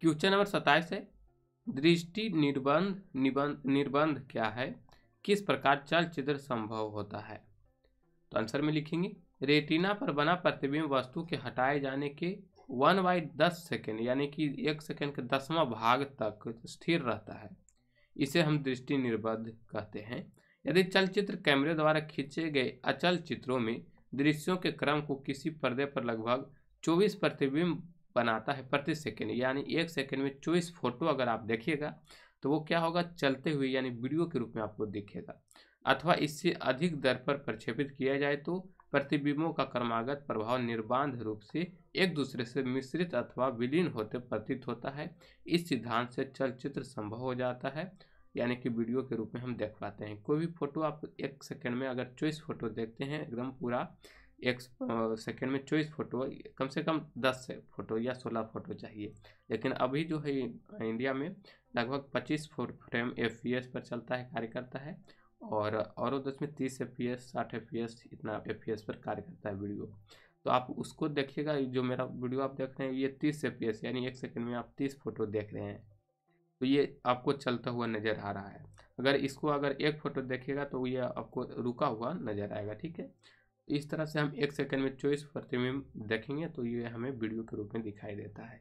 Question number सत्ताईस है। दृष्टि निर्बंध, निबंध, निर्बंध क्या है? किस प्रकार चलचित्र संभव होता है? तो आंसर में लिखेंगे, रेटिना पर बना प्रतिबिंब वस्तु के हटाए जाने के वन बाई दस सेकेंड, यानी कि एक सेकेंड के दसवां भाग तक स्थिर रहता है। इसे हम दृष्टि निर्बंध कहते हैं। यदि चलचित्र कैमरे द्वारा खींचे गए अचल चित्रों में दृश्यों के क्रम को किसी पर्दे पर लगभग 24 प्रतिबिंब बनाता है प्रति सेकेंड, यानी एक सेकेंड में 24 फ़ोटो अगर आप देखिएगा तो वो क्या होगा? चलते हुए, यानी वीडियो के रूप में आपको दिखेगा। अथवा इससे अधिक दर पर प्रक्षेपित किया जाए तो प्रतिबिंबों का क्रमागत प्रभाव निर्बाध रूप से एक दूसरे से मिश्रित अथवा विलीन होते प्रतीत होता है। इस सिद्धांत से चलचित्र संभव हो जाता है, यानी कि वीडियो के रूप में हम देख पाते हैं। कोई भी फ़ोटो आप एक सेकंड में अगर चॉइस फ़ोटो देखते हैं, एकदम पूरा एक सेकेंड में चौबीस फ़ोटो कम से कम दस से फ़ोटो या सोलह फ़ोटो चाहिए। लेकिन अभी जो है इंडिया में लगभग पच्चीस फ्रेम एफपीएस पर चलता है, कार्य करता है और और दस में तीस एफ़ पी एस साठ एफ़ पी एस इतना एफ़ पी एस पर कार्य करता है वीडियो। तो आप उसको देखिएगा, जो मेरा वीडियो आप देख रहे हैं, ये तीस एफ़ पी एस यानी एक सेकंड में आप तीस फ़ोटो देख रहे हैं। तो ये आपको चलता हुआ नज़र आ रहा है। अगर इसको अगर एक फ़ोटो देखिएगा तो ये आपको रुका हुआ नज़र आएगा, ठीक है? इस तरह से हम एक सेकंड में चौबीस प्रतिबिंब देखेंगे तो ये हमें वीडियो के रूप में दिखाई देता है।